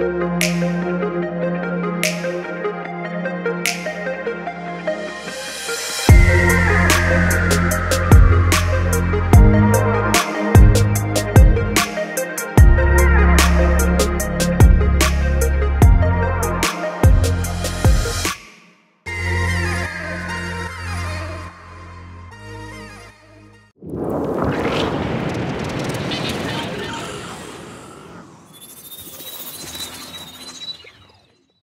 Música